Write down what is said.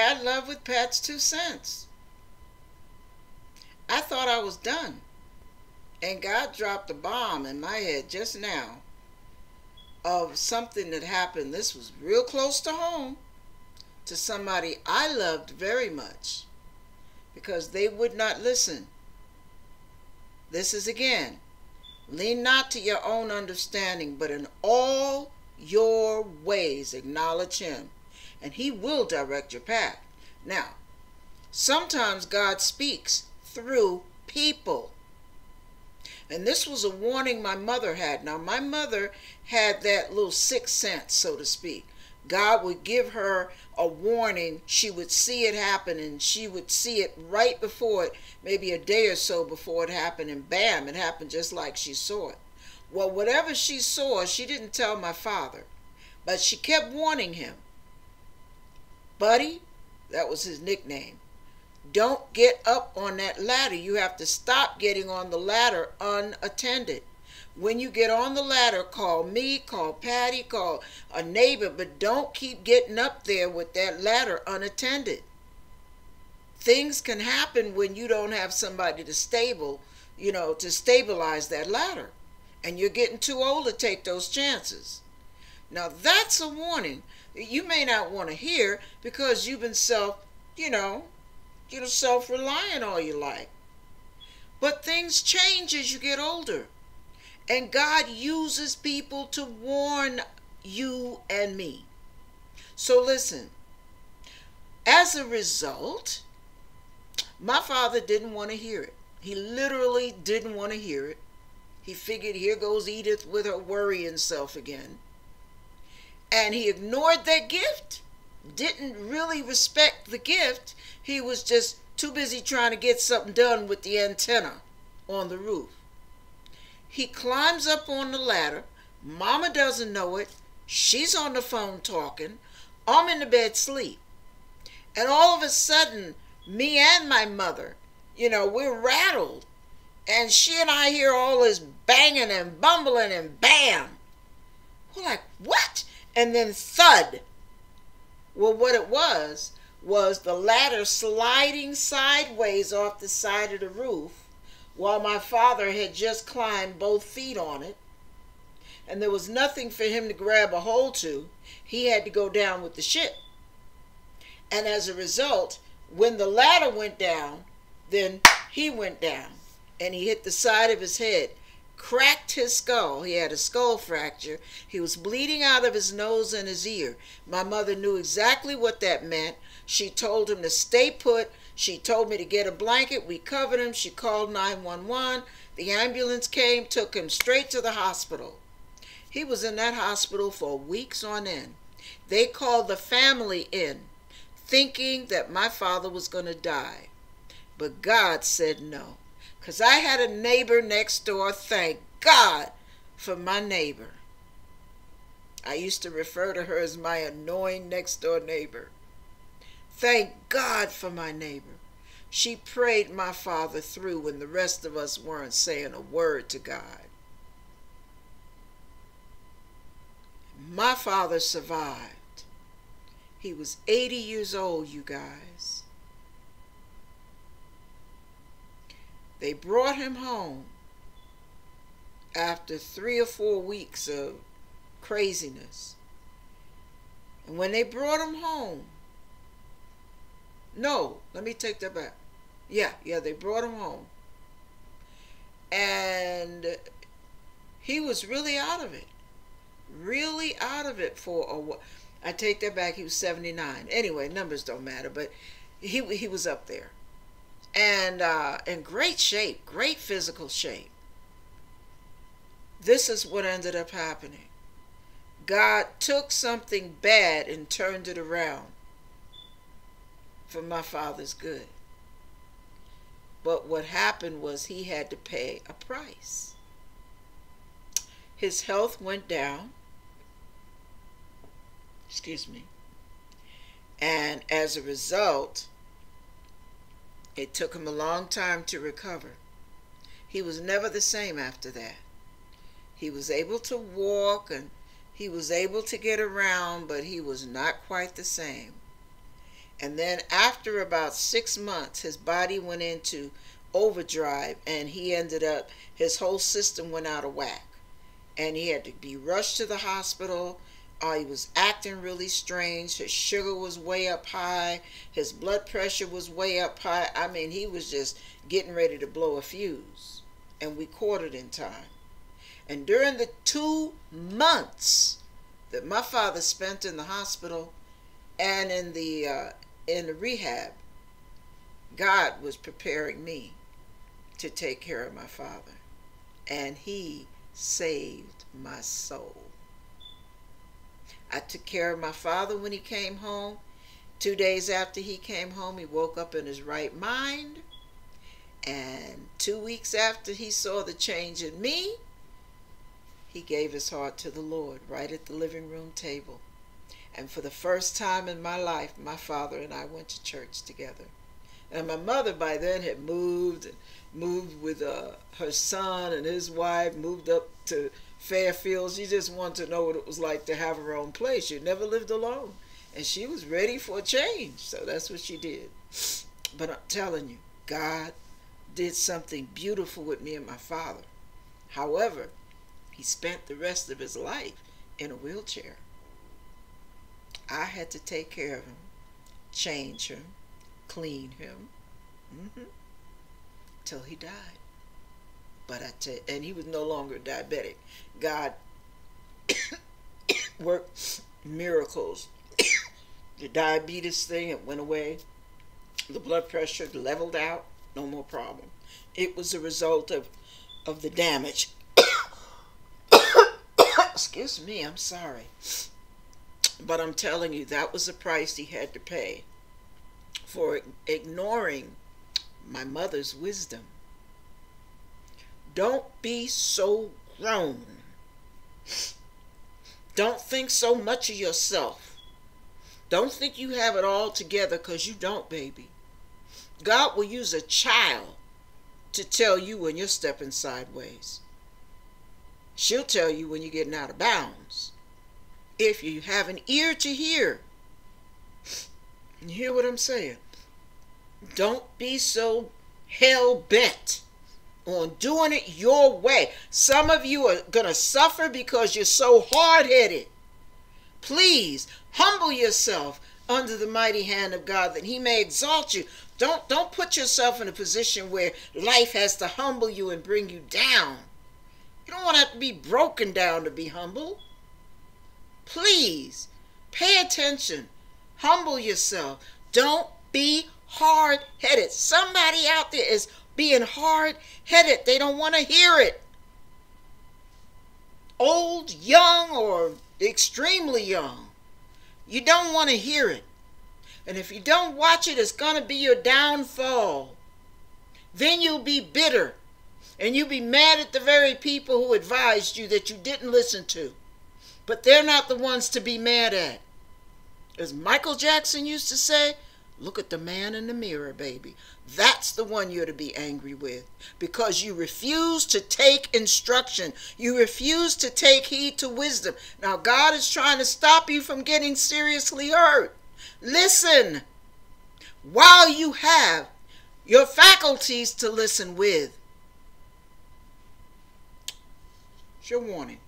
Pat Love with Pat's two cents. I thought I was done. And God dropped a bomb in my head just now of something that happened. This was real close to home to somebody I loved very much because they would not listen. This is again lean not to your own understanding, but in all your ways acknowledge Him, and He will direct your path. Now, sometimes God speaks through people. And this was a warning my mother had. Now, my mother had that little sixth sense, so to speak. God would give her a warning. She would see it happen and she would see it right before it, maybe a day or so before it happened, and bam, it happened just like she saw it. Well, whatever she saw, she didn't tell my father, but she kept warning him. Buddy, that was his nickname. Don't get up on that ladder. You have to stop getting on the ladder unattended. When you get on the ladder, call me, call Patty, call a neighbor, but don't keep getting up there with that ladder unattended. Things can happen when you don't have somebody to stable, you know, to stabilize that ladder. And you're getting too old to take those chances. Now that's a warning that you may not want to hear because you've been self, you know, you know, self-reliant all your life. But things change as you get older. And God uses people to warn you and me. So listen, as a result, my father didn't want to hear it. He literally didn't want to hear it. He figured, here goes Edith with her worrying self again. And he ignored that gift, didn't really respect the gift, he was just too busy trying to get something done with the antenna on the roof. He climbs up on the ladder. Mama doesn't know it. She's on the phone talking. I'm in the bed sleep. And all of a sudden, me and my mother, you know, we're rattled. And she and I hear all this banging and bumbling and bam. We're like, what? And then thud. Well, what it was, was the ladder sliding sideways off the side of the roof while my father had just climbed both feet on it. And there was nothing for him to grab a hold to. He had to go down with the ship. And as a result, when the ladder went down, then he went down and he hit the side of his head, cracked his skull. He had a skull fracture. He was bleeding out of his nose and his ear. My mother knew exactly what that meant. She told him to stay put. She told me to get a blanket. We covered him. She called 911. The ambulance came, took him straight to the hospital. He was in that hospital for weeks on end. They called the family in, thinking that my father was going to die. But God said no. Because I had a neighbor next door. Thank God for my neighbor. I used to refer to her as my annoying next door neighbor. Thank God for my neighbor. She prayed my father through when the rest of us weren't saying a word to God. My father survived. He was 80 years old, you guys. They brought him home after three or four weeks of craziness. And when they brought him home, no, let me take that back. Yeah, yeah, they brought him home. And he was really out of it. Really out of it for a while. I take that back. He was 79. Anyway, numbers don't matter, but he, he was up there. And uh, in great shape, great physical shape. This is what ended up happening. God took something bad and turned it around for my father's good. But what happened was he had to pay a price. His health went down. Excuse me. And as a result, it took him a long time to recover. He was never the same after that. He was able to walk and he was able to get around, but he was not quite the same. And then after about six months, his body went into overdrive and he ended up, his whole system went out of whack. And he had to be rushed to the hospital. Uh, he was acting really strange. His sugar was way up high. His blood pressure was way up high. I mean, he was just getting ready to blow a fuse. And we caught it in time. And during the two months that my father spent in the hospital and in the uh, in the rehab, God was preparing me to take care of my father, and He saved my soul. I took care of my father when he came home. Two days after he came home, he woke up in his right mind. And two weeks after he saw the change in me, he gave his heart to the Lord right at the living room table. And for the first time in my life, my father and I went to church together. And my mother by then had moved moved with uh, her son and his wife, moved up to Fairfield. She just wanted to know what it was like to have her own place. She never lived alone. And she was ready for a change. So that's what she did. But I'm telling you, God did something beautiful with me and my father. However, he spent the rest of his life in a wheelchair. I had to take care of him, change him, clean him, mm-hmm, till he died. But I tell and he was no longer diabetic. God worked miracles. the diabetes thing, it went away. The blood pressure leveled out, no more problem. It was a result of, of the damage Excuse me, I'm sorry. But I'm telling you, that was the price he had to pay for ignoring my mother's wisdom. Don't be so grown. Don't think so much of yourself. Don't think you have it all together because you don't, baby. God will use a child to tell you when you're stepping sideways. She'll tell you when you're getting out of bounds. If you have an ear to hear. You hear what I'm saying? Don't be so hell bent on doing it your way. Some of you are going to suffer because you're so hard headed. Please humble yourself under the mighty hand of God that He may exalt you. Don't, don't put yourself in a position where life has to humble you and bring you down. You don't want to have to be broken down to be humble. Please pay attention. Humble yourself. Don't be hard headed. Somebody out there is being hard headed. They don't want to hear it. Old, young, or extremely young. You don't want to hear it. And if you don't watch it, it's going to be your downfall. Then you'll be bitter and you'll be mad at the very people who advised you that you didn't listen to. But they're not the ones to be mad at. As Michael Jackson used to say, look at the man in the mirror, baby. That's the one you're to be angry with because you refuse to take instruction. You refuse to take heed to wisdom. Now, God is trying to stop you from getting seriously hurt. Listen while you have your faculties to listen with It's your warning.